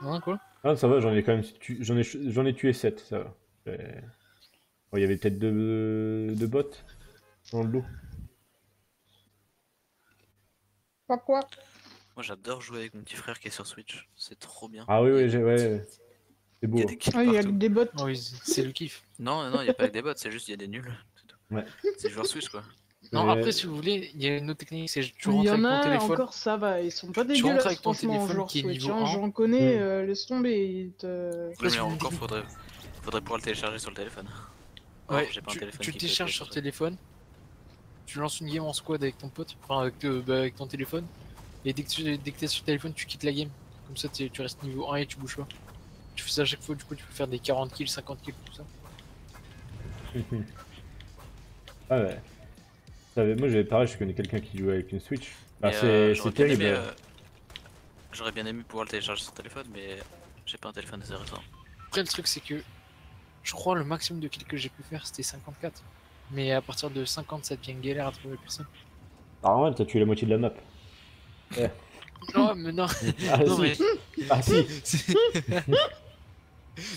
Hein, quoi Ah, ça va, j'en ai quand même tu- j'en ai, j'en ai tué 7, ça va. Bon, il y avait peut-être deux, deux bots dans le lot. Pas quoi Moi, j'adore jouer avec mon petit frère qui est sur Switch. C'est trop bien. Ah oui, oui, j'ai- ouais. C'est Il beau. y a hein. des kills Ah, il y a partout. des bots? Oh, oui, c'est le kiff. Non, non, il y a pas que des bots, c'est juste il y a des nuls. c'est tout. Ouais. C'est joueur Switch quoi. Non, Mais- après, si vous voulez, il y a une autre technique, c'est tu Il rentres y avec en ton a téléphone. encore, ça va, ils sont pas rentres dégueulasses avec ton franchement, téléphone genre qui est niveau hein, 1. j'en connais, Mm. euh, laisse tomber, ils te... Oui, si mais encore, faudrait, faudrait pouvoir le télécharger sur le téléphone. Ouais, j'ai pas un tu, téléphone tu le télécharges sur téléphone, tu lances une game en squad avec ton pote, enfin avec, euh, bah, avec ton téléphone, et dès que tu dès que t'es sur le téléphone, tu quittes la game. Comme ça, tu restes niveau 1 et tu bouges pas. Tu fais ça à chaque fois, du coup, tu peux faire des 40 kills, 50 kills, tout ça. ah ouais. Moi, j'avais pareil, je connais quelqu'un qui joue avec une Switch. C'est euh, c'est j'aurais bien terrible. aimé, euh, J'aurais bien aimé pouvoir le télécharger sur téléphone, mais j'ai pas un téléphone assez récent. Après, le truc, c'est que je crois le maximum de kills que j'ai pu faire, c'était 54. Mais à partir de 50, ça devient une galère à trouver personne. Ah ouais, t'as tué la moitié de la map. Non, mais non, Ah non si, mais. ah si. c'est-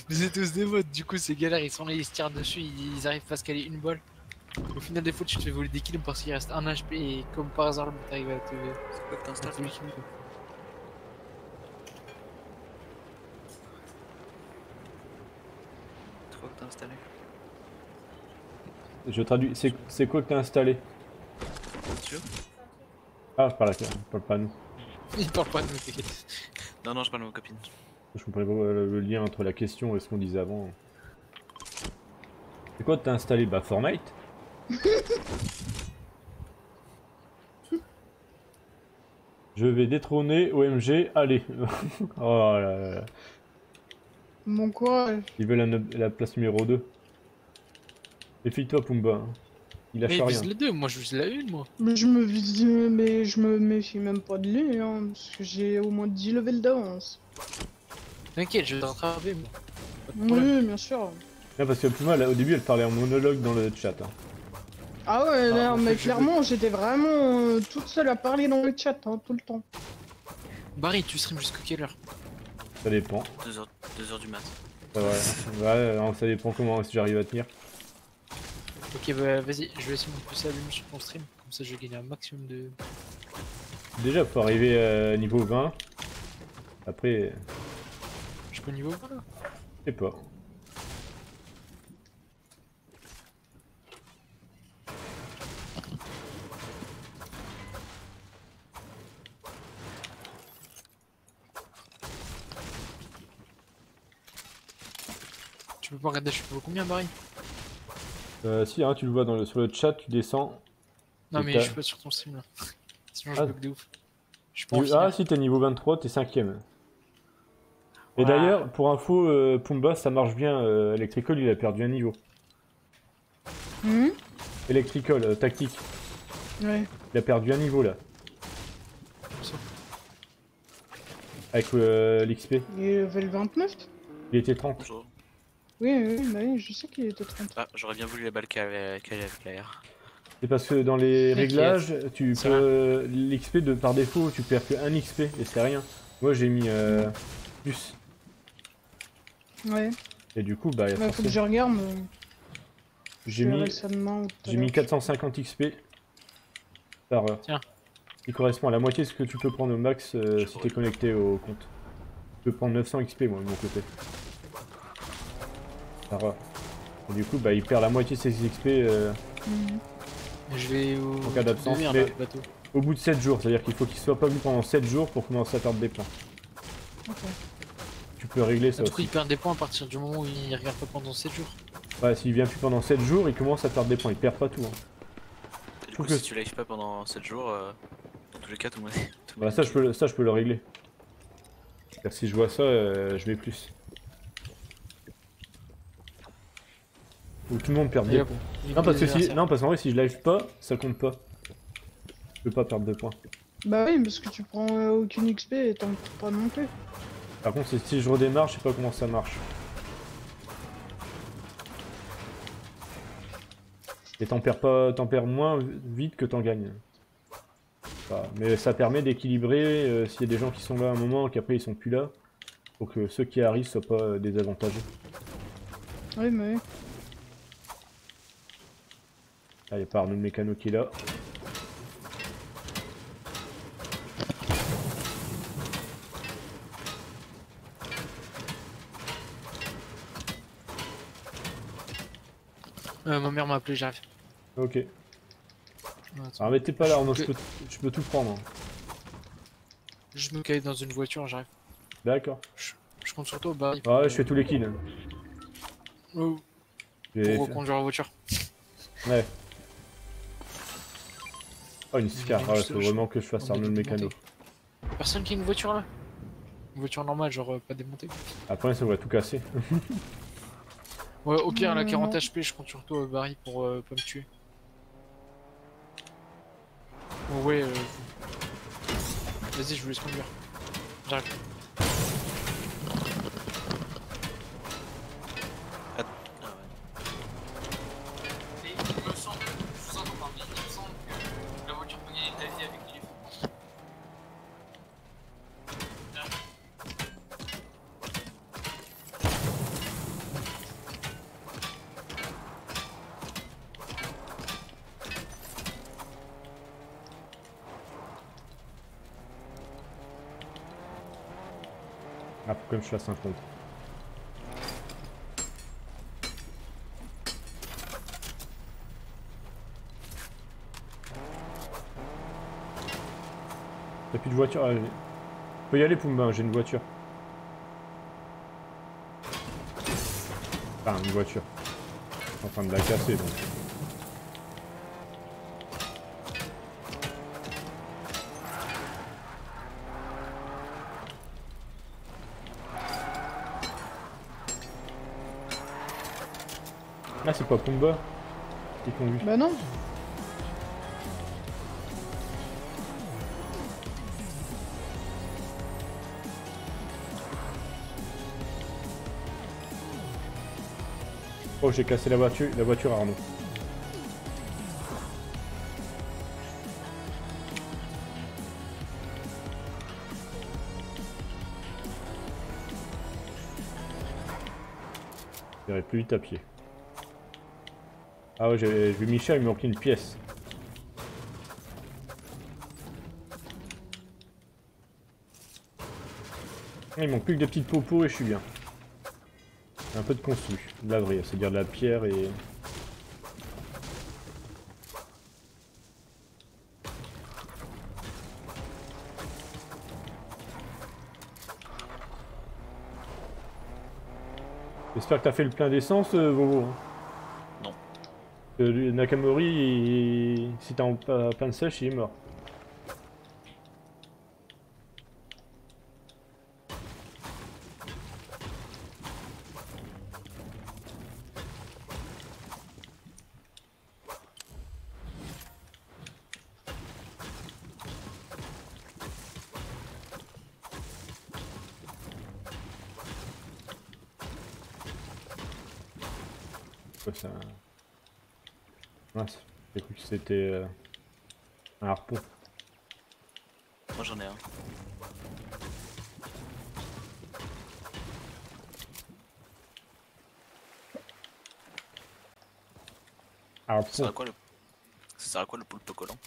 Mais c'est tous des modes, du coup c'est galère, ils sont là, ils se tirent dessus, ils, ils arrivent pas à se caler une balle. Au final des fois tu te fais voler des kills parce qu'il reste un HP et comme par hasard le mec arrive à te... C'est quoi que à t'as installé Je traduis. C'est quoi que t'as installé? Ah, par là, on parle pas à nous. Il parle pas de nous, t'inquiète. Non, non, je parle à ma copine. Je comprenais pas euh, le lien entre la question et ce qu'on disait avant. C'est quoi que t'as installé? Bah Fortnite Je vais détrôner OMG, allez Oh là là là. Bon courage. Ils veulent la, la place numéro 2. Méfie-toi Pumba. Il Mais lâche il rien. vise les deux, moi je vise la une moi. Mais je me vis- mais je me méfie même pas de lui, hein, parce que j'ai au moins 10 levels d'avance. T'inquiète, je vais te rattraper moi. Oui, bien sûr. Non, parce que Puma, là, au début, elle parlait en monologue dans le chat. hein. Ah ouais, là, en mais clairement, j'étais vraiment euh, toute seule à parler dans le chat, hein, tout le temps. Barry, tu stream jusqu'à quelle heure? Ça dépend. 2h, 2 heures du mat. Ouais, ouais. ouais non, ça dépend comment si j'arrive à tenir. Ok bah vas-y, je vais essayer de pousser à sur ton stream, comme ça je vais gagner un maximum de... Déjà, faut arriver à niveau 20. Après, Je suis pas au niveau 20 là? je sais pas. Pas regarder je suis combien Barry Euh, si, hein, tu le vois dans le, sur le chat, tu descends. Non mais je suis pas sur ton stream là. Sinon je Ah. bug de ouf. Je suis pas ah, si, t'es niveau 23, t'es 5ème. Et d'ailleurs, pour info, euh, Pumba, ça marche bien. Euh, Electrical, il a perdu un niveau. Electrical, euh, tactique, ouais. il a perdu un niveau là. Avec euh, l'XP, Il est level 29 il était 30. Bonjour. Oui, oui, bah oui, je sais qu'il était 30. Ah, j'aurais bien voulu la balle qu'elle avait R. C'est parce que dans les réglages, tu peux. L'XP de par défaut, tu perds que 1 XP et c'est rien. Moi j'ai mis euh, plus. Ouais, Et du coup, bah, y a bah, faut que je regarde. mais j'ai mis, j'ai mis l'heure. 450 XP par heure. Tiens. Qui correspond à la moitié de ce que tu peux prendre au max euh, si t'es connecté au compte. Je peux prendre 900 XP moi de mon côté. Et du coup, bah, il perd la moitié de ses XP euh. Je vais au... En cas d'absence, au bout de 7 jours. C'est-à-dire qu'il faut qu'il soit pas vu pendant 7 jours pour commencer à perdre des points. Ok. Tu peux régler ça Du coup aussi. il perd des points à partir du moment où il regarde pas pendant 7 jours. Ouais, s'il vient plus pendant 7 jours, il commence à perdre des points. Il perd pas tout. hein. Du trouve coup, que- si tu live pas pendant 7 jours, euh, dans tous les cas, tout le monde Bah, ça, je peux, le- ça, je peux le régler. C'est-à-dire, si je vois ça, euh, je mets plus. Ou tout le monde perd Et des points. Non, parce que si, non, parce qu'en vrai, si je live pas, ça compte pas. Je peux pas perdre de points. Bah oui, parce que tu prends euh, aucune XP et t'en pas non plus. Par contre, si je redémarre, je sais pas comment ça marche. Et t'en perds pas, t'en perds moins vite que t'en gagnes. Enfin, mais ça permet d'équilibrer euh, s'il y a des gens qui sont là à un moment et qu'après ils sont plus là, pour que ceux qui arrivent soient pas euh, désavantagés. Oui, mais oui. Là, y a pas Arnaud le mécano qui est là. Euh, ma mère m'a appelé, j'arrive. Ok. Attends, Alors, mais t'es pas là, Arnaud, je peux, je peux tout prendre. hein. Je me caille dans une voiture, j'arrive. D'accord. Je compte sur toi, bah. Ouais, je fais tous les kills. hein. Oh, pour reconduire la voiture. Ouais. Oh, une Scar, ah, faut vraiment que je fasse le mécano. Personne qui a une voiture là? Une voiture normale, genre euh, pas démontée. Après, ça va tout casser. Ouais, au pire, elle a Non, 40 non. HP, je compte sur toi, Barry, pour euh, pas me tuer. Oh, ouais, euh... Vas-y, je vous laisse conduire. J'arrive. Que je fasse un compte. T'as plus de voiture? Ah, Faut y aller Pumba, j'ai une voiture. Enfin, une voiture. Suis en train de la casser donc. C'est pas Pumba qui conduit. Bah non. Oh, j'ai cassé la voiture, la voiture Arnaud. J'irai plus vite à pied. Ah ouais, j'ai vu Michel, il me manquait une pièce. Ah, Il manque plus que des petites popos et je suis bien. Un peu de construit, de la vraie, c'est-à-dire de la pierre et... J'espère que t'as fait le plein d'essence, euh, Vovo. Euh, Nakamori, il- si t'es en pa- plein de sèche, il est mort. Quoi ça Mince, j'ai cru que c'était euh, un harpon. Moi j'en ai un. Ça sert à quoi le. Ça sert à quoi le poulpe collant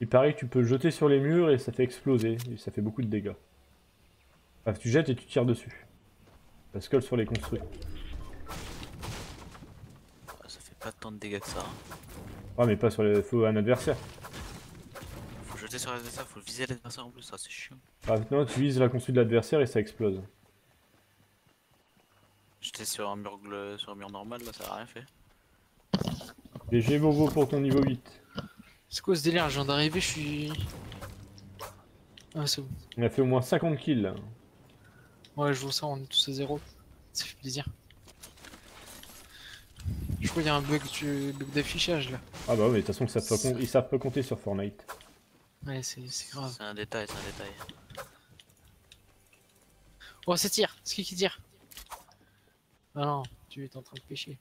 Il paraît que tu peux jeter sur les murs et ça fait exploser, et ça fait beaucoup de dégâts. Enfin, tu jettes et tu tires dessus. Ça se colle sur les construits. Ah, Ça fait pas tant de dégâts que ça. hein. Ah mais pas sur les... faut un adversaire. Faut jeter sur l'adversaire, faut viser l'adversaire en plus, ça c'est chiant. Ah, non, tu vises la construit de l'adversaire et ça explose. J'étais sur un mur sur un mur normal là, ça a rien fait. GG Bobo pour ton niveau 8. C'est quoi ce délire? Je viens d'arriver, je suis. Ah, c'est bon. On a fait au moins 50 kills là. Ouais, je vois ça, on est tous à zéro. Ça fait plaisir. Je crois qu'il y a un bug, d'affichage là. Ah bah ouais, mais de toute façon ça peut ils savent pas compter sur Fortnite. Ouais, c'est c'est grave. C'est un détail, c'est un détail. Oh, ça tire C'est qui qui tire? Ah non, tu es en train de pêcher.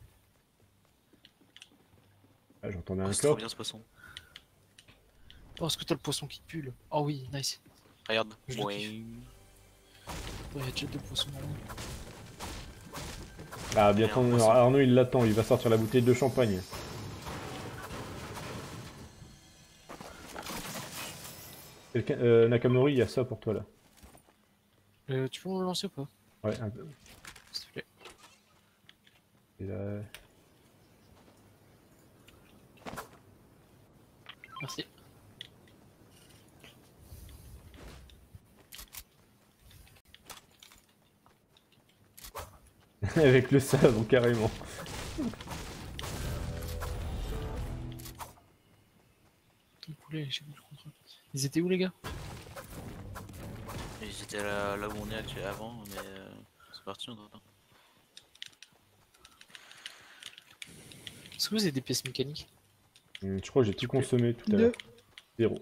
Ah, J'entendais un trop corps. bien ce poisson. Oh, est-ce que t'as le poisson qui pue là Oh oui, nice. Regarde. Je le Ouais. Il y a déjà deux poissons dans l'eau. Ah bientôt poisson. Arnaud il l'attend, il va sortir la bouteille de champagne. Quelqu'un- euh, Nakamori, il y a ça pour toi là. Euh, tu peux me le lancer ou pas Ouais, un peu. S'il te plaît. Et là- Merci. Avec le sabre carrément. Poulet. Ils étaient où les gars? Ils étaient là, là où on est actuellement avant, mais euh, c'est parti on entend. Est-ce que vous avez des pièces mécaniques? Je crois que j'ai tout consommé tout à l'heure. Zéro.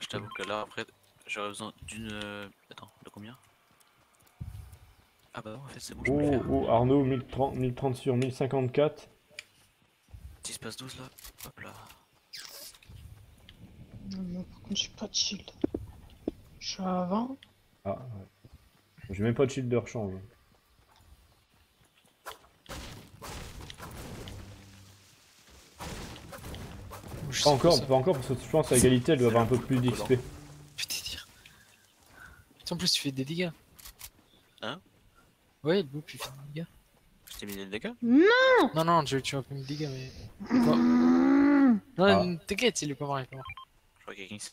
Je t'avoue que là après, j'aurais besoin d'une. euh, Attends, de combien? Ah bah non, en fait c'est bon, je peux le Oh, faire. oh Arnaud, 1030, 1030 sur 1054. 10 passe 12 là. Hop là. Non, mais par contre, j'ai pas de shield. Je suis à 20. Ah ouais. J'ai même pas de shield de rechange. Je Pas encore, pas encore parce que je pense à égalité elle doit avoir un peu plus d'XP. Putain, dire. En plus, tu fais des dégâts. Ouais, le puis il fait des dégâts. Je t'ai mis des dégâts? Non, non, tu, tu vas pas me dégâts, mais. Quoi? Non, Ah. t'inquiète, il est pas mort, il est pas mort.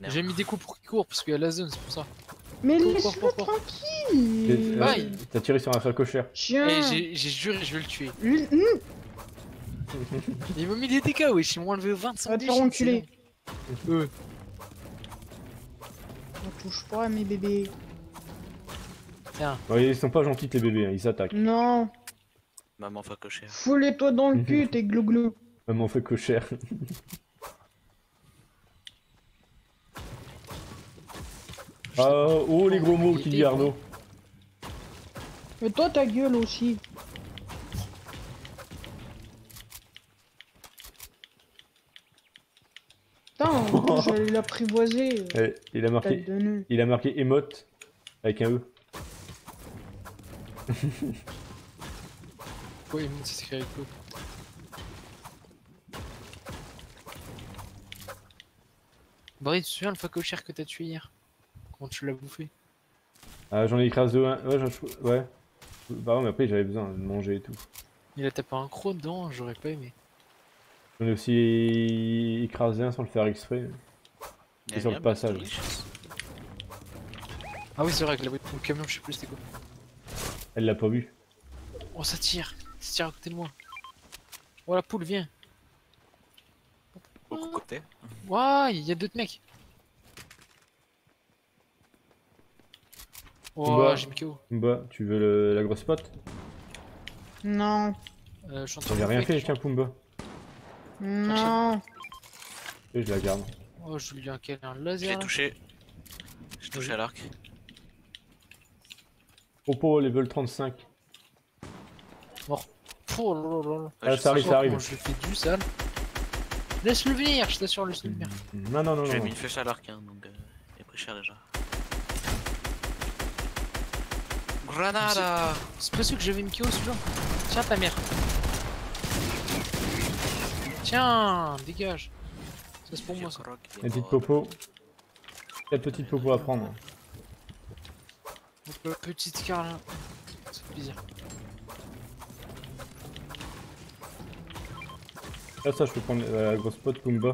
J'ai mis des coups pour qu'il court parce qu'il y a la zone, c'est pour ça. Mais laisse-le tranquille T'as tiré sur un facochère. Chien Et j'ai j'ai juré, je vais le tuer. Lui- mmh, Il m'a mis des dégâts, wesh, ils m'ont enlevé 25 Va te dégâts, faire enculer. On touche pas à mes bébés. Tiens, Ouais, ils sont pas gentils tes bébés, hein, ils s'attaquent. Non Maman fa cocher. Foulez-toi dans le cul, t'es glouglou. Maman fait cochère. Ah, oh les gros mots, qui dit Arnaud. Et toi, ta gueule aussi. Putain, j'allais l'apprivoiser. euh, Eh, il a Tête marqué, de nœud. il a marqué émote avec un E. ouais, mais c'est écrit avec l'eau. Barry, tu te souviens le facochère que t'as tué hier? Comment tu l'as bouffé? Ah, j'en ai écrasé un. Ouais, j'en- ouais. Bah ouais, mais après j'avais besoin de manger et tout. Il a tapé un croc dedans, j'aurais pas aimé. J'en ai aussi écrasé un sans le faire exprès. A sur le passage. Ah oui, c'est vrai que la voiture, le camion, je sais plus c'était quoi. Elle l'a pas vu. Oh, ça tire Ça tire à côté de moi. Oh, la poule, viens Beaucoup côté. Ouah, il y a d'autres mecs Oh, j'ai mis KO. Pumba, tu veux le- la grosse pote? Non, Euh, je suis en train J'ai de rien fait, je- tiens Pumba. non. Et je la garde. Oh, je lui ai un J'ai laser. là. touché. J'ai touché à l'arc. Propos level 35. Oh là là là. Ah, ça arrive, ça arrive. Je fais du sale. Laisse-le venir, je t'assure, laisse-le venir. Non, non, non, J'ai mis une flèche à l'arc, hein, donc euh, il est pris cher déjà. Granada C'est pas sûr que j'avais une KO celui-là. Tiens ta mère. Tiens, dégage. C'est pour moi ça. Les petites popos. 4 petites popos à prendre. Donc, le petit car là. Ça fait plaisir. Là, ça, je peux prendre euh, la grosse pote Pumba.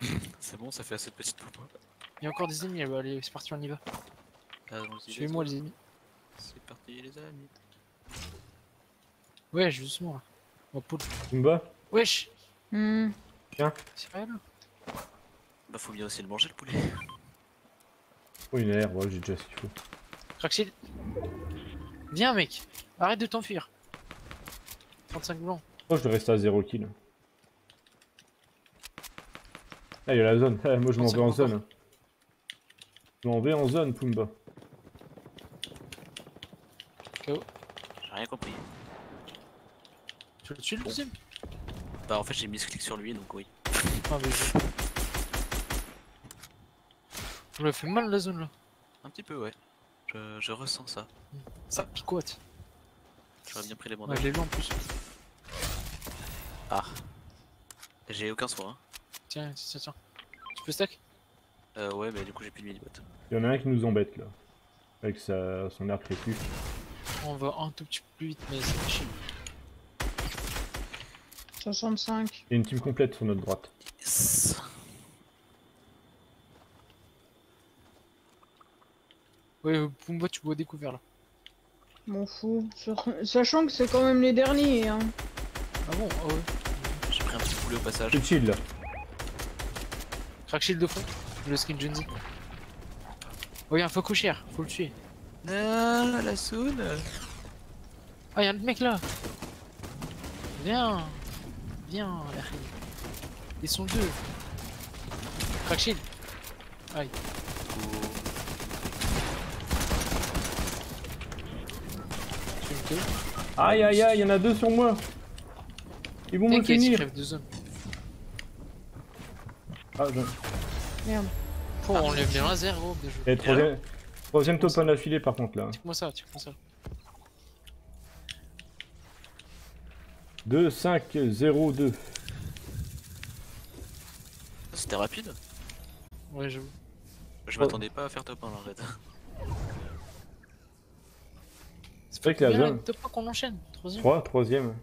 C'est bon, ça fait assez de petites popos. Il y a encore des ennemis là-bas, allez, c'est parti, on y va. Allons-y, Suivez-moi les ennemis. C'est parti les amis. Ouais, doucement là. Oh poule. Pumba Wesh Hmm. C'est réel Bah faut bien aussi le manger le poulet. Oh, une air, ouais, j'ai déjà ce qu'il faut. Crackshit Viens mec Arrête de t'enfuir 35 blancs. Oh, je vais rester à 0 kill. Ah, il y a la zone. Ah, moi, je m'en vais en 35 zone. Je m'en vais en zone, Pumba. KO. J'ai rien compris. Tu le tues le deuxième? Bah en fait j'ai mis ce clic sur lui donc oui. Ah mais je... On lui a fait mal la zone là. Un petit peu ouais. Je, je ressens ça. Ça picote. J'aurais bien pris les Ouais, bandages. je l'ai lu en plus. Ah. J'ai aucun soin. hein. Tiens, tiens, tiens. Tu peux stack? Euh ouais mais du coup j'ai plus de mini-bot. Il y en a un qui nous embête, là. Avec sa... son air crépu. On va un tout petit peu plus vite, mais fait chier. 65. Il y a une team complète sur notre droite. Yes. Ouais, euh, Pumba, tu bois découvert là. M'en fous. Sur- Sachant que c'est quand même les derniers, hein. Ah bon Ah ouais. J'ai pris un petit poulet au passage. C'est chill, là. Crack shield de fond. Le skin Junzi. Oh, y'a un faux cher, faut le tuer. Ah la soune Ah, y'a un mec là Viens Viens, la. Ils sont deux. Crack shield. Aïe. Tu KO Aïe, aïe, aïe, il y en a deux sur moi. Ils vont me finir. crève de zone. Ah, non. Merde. Oh, on lui a mis un laser, gros, bien joué. Et troisième, troisième top à d'affilée, par contre, là. Tire-moi ça, tire-moi ça. 2, 5, 0, 2. C'était rapide Ouais, j'avoue. Je m'attendais pas à faire top 1 là, en fait. C'est vrai que la zone. Top 1 qu'on enchaîne, troisième. 3, troisième.